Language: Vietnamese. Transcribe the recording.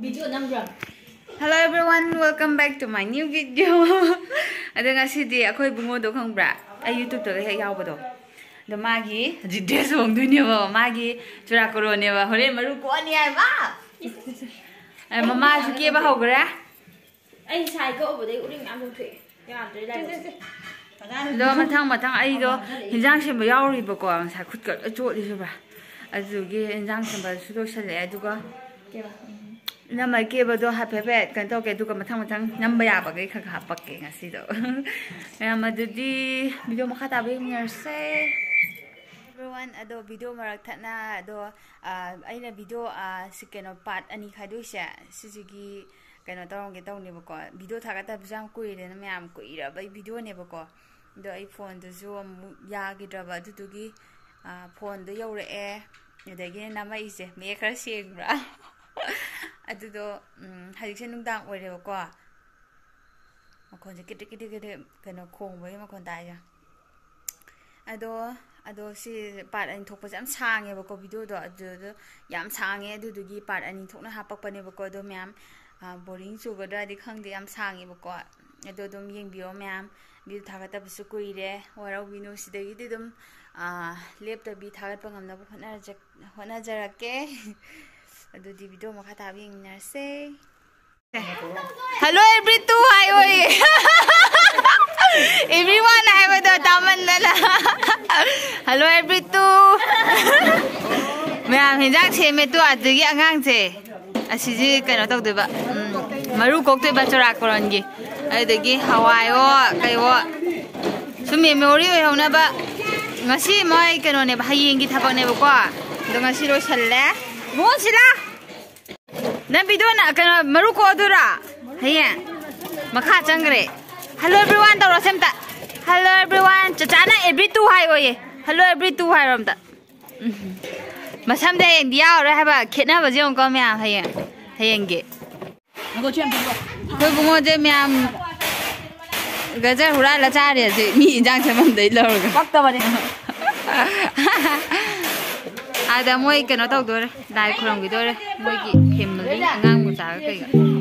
Video number. Hello everyone, welcome back to my new video. Ada ngasidi akhoi bungo do khangbra. Ai YouTube to he yaw bado. Do magi ji dress hong du ne ba magi chura koro ne ba hore maru ni ai ba. Ai mama su ke ba hogra. Anh xài cậu vào đây cũng định ăn luôn thủy. Nhưng mà tới đây. Do mathang mathang ai do hinjang sim ba yaw ri ba ko sa khut ka cho di su ba. Azu gi hinjang sim ba su do sale aduga. Kìa bà. Nama ke ba do ha pe pe kan to ke du ka mathang mathang nam ba ꯅꯝꯃꯛꯀꯦꯕꯗꯣ ꯍꯥꯏꯐꯦꯠ ꯀꯩꯅꯣ ꯇꯧꯒꯦ ꯑꯗꯨꯒ ꯃꯊꯪ ꯃꯊꯪ ꯅꯝꯕ ꯌꯥꯕꯈꯩ ꯈꯔ ꯈꯔ ꯍꯥꯞꯄꯛꯀꯦ ꯉꯁꯤꯗꯣ ꯃꯌꯥꯝ ꯑꯗꯨꯗꯤ ꯚꯤꯗꯤꯑꯣ ꯃꯈꯥ ꯇꯥꯕ ꯌꯦꯡꯅꯔꯁꯦ एवरीवन अदो वीडियो मरक थना अदो अना वीडियो कनो पार्ट अनि खाइदोइसे सिजिगी कनो तौरगे तौनेबको वीडियो थागतबजु याम कुइरेन म्याम कुइरबै वीडियो नेबको अदो अई फ़ोन दुजु अमु यागिद्रब अदुदुगी फ़ोन दो यौरए अदगी नमइसे मे खरा सेंगब्रा ꯑꯗꯨꯗꯣ ꯍꯧꯖꯤꯛꯁꯦ ꯅꯨꯡꯗꯥꯡ ꯑꯣꯏꯔꯦꯕꯀꯣ ꯃꯈꯣꯟꯁꯦ ꯀꯤꯇꯤꯛ ꯀꯤꯇꯤꯛ ꯀꯤꯇꯤꯛ ꯀꯩꯅꯣ ꯈꯣꯡꯕꯒꯤ ꯃꯈꯣꯟ ꯇꯥꯏꯁꯦ ꯑꯗꯣ ꯑꯗꯣ ꯁꯤ ꯄꯥꯔꯠ ꯑꯅꯤ ꯊꯣꯛꯄꯁꯦ ꯌꯥꯝ ꯁꯥꯡꯉꯦꯕꯀꯣ ꯚꯤꯗꯤꯑꯣꯗꯣ ꯑꯗꯨꯗꯣ ꯌꯥꯝ ꯁꯥꯡꯉꯦ ꯑꯗꯨꯗꯨꯒꯤ ꯄꯥꯔꯠ ꯑꯅꯤ ꯊꯣꯛꯅ ꯍꯥꯞꯄꯛꯄꯅꯦꯕꯀꯣ ꯑꯗꯣ ꯃꯌꯥꯝ ꯕꯣꯔꯤꯡ ꯆꯨꯒꯗ꯭ꯔꯗꯤꯈꯪꯗꯦ ꯌꯥꯝ ꯁꯥꯡꯉꯦꯕꯀꯣ ꯑꯗꯣ ꯑꯗꯨꯝ ꯌꯦꯡꯕꯤꯌꯣ ꯃꯌꯥꯝ ꯚꯤꯗꯤꯑꯣ ꯊꯥꯒꯠꯇꯕꯁꯨ ꯀꯨꯏꯔꯦ ꯋꯥꯔꯧꯕꯤꯅꯨ ꯁꯤꯗꯒꯤꯗꯤ ꯑꯗꯨꯝ ꯂꯦꯞꯇꯕꯤ ꯊꯥꯒꯠꯄ ꯉꯝꯅꯕ ꯍꯣꯠꯅꯔꯛꯀꯦ sange adu dugi part ani thokna hapak pane ba ko do myam boring chu ga da di khang de yam sange ba ko ado dum yeng biyo myam video thaga ta su kui re warau binu sidagi di dum lepta bi thaga pa ngamna ba hona jak hona jarake ado di video makha ta bi ngarse hello every two hi oi everyone hai ba do taman na la hello every two ꯃꯌꯥꯝ ꯍꯦꯟꯖꯥꯡ ꯁꯦꯝꯃꯦ ꯇꯨ ꯑꯗꯨꯒꯤ ꯑꯉꯥꯡꯁꯦ ꯑꯁꯤꯁꯤ ꯀꯩꯅꯣ ꯇꯧꯗꯣꯏꯕ ꯃꯔꯨ ꯀꯣꯛꯇꯣꯏꯕ ꯆꯨꯔꯥꯀꯣꯔꯣꯟꯒꯤ ꯑꯗꯨꯗꯒꯤ ꯍꯋꯥꯏꯋꯣ ꯀꯩꯋꯣ ꯁꯨꯝ ꯃꯦꯃꯣꯔꯤ ꯑꯣꯏꯍꯧꯅꯕ ꯉꯁꯤ ꯃꯣꯏ ꯀꯩꯅꯣꯅꯦꯕ ꯍꯌꯦꯡꯒꯤ ꯊꯕꯛꯅꯦꯕꯀꯣ ꯑꯗꯣ ꯉꯁꯤ ꯂꯣꯏꯁꯜꯂꯦ ꯃꯣꯟꯁꯤꯂꯥ ꯅꯪ ꯕꯤꯗꯤꯑꯣꯅ ꯀꯩꯅꯣ ꯃꯔꯨ ꯀꯣꯛꯑꯗꯣꯏꯔꯥ ꯍꯌꯦꯡ ꯃꯈꯥ ꯆꯪꯈ꯭ꯔꯦ ꯍꯜꯂꯣ ꯑꯦꯕ꯭ꯔꯤꯋꯥꯟ ꯇꯧꯔꯁꯦ ꯑꯝꯇ ꯍꯜꯂꯣ ꯑꯦꯕ꯭ꯔꯤꯋꯥꯟ ꯆꯆꯥꯅ ꯑꯦꯕ꯭ꯔꯤ ꯇꯨ ꯍꯥꯏꯌꯣꯌꯦ ꯍꯜꯂꯣ ꯑꯦꯕ꯭ꯔꯤ ꯇꯨ ꯍꯥꯏꯔꯣ ꯑꯝꯇ ꯃꯁꯝꯗ ꯍꯌꯦꯡꯗꯤ ꯌꯥꯎꯔꯣꯏ ꯍꯥꯏꯕ ꯈꯦꯠꯅꯕꯁꯦ ꯌꯦꯡꯉꯨꯀꯣ ꯃꯌꯥꯝ ꯍꯌꯦꯡ ꯍꯌꯦꯡꯒꯤ ꯑꯩꯈꯣꯏ ꯕꯨꯡꯉꯣꯁꯦ ꯃꯌꯥꯝ ꯒꯖꯔ ꯍꯨꯔꯥꯜꯂ ꯆꯥꯔꯦ ꯍꯧꯖꯤꯛ ꯃꯤ ꯏꯟꯖꯥꯡ ꯁꯦꯝꯐꯝꯗꯩ ꯂꯧꯔꯒ ꯄꯛꯇꯕꯅꯦ ada moi kena tau dore dai khorong gi dore moi gi family ngang mu ta cái ga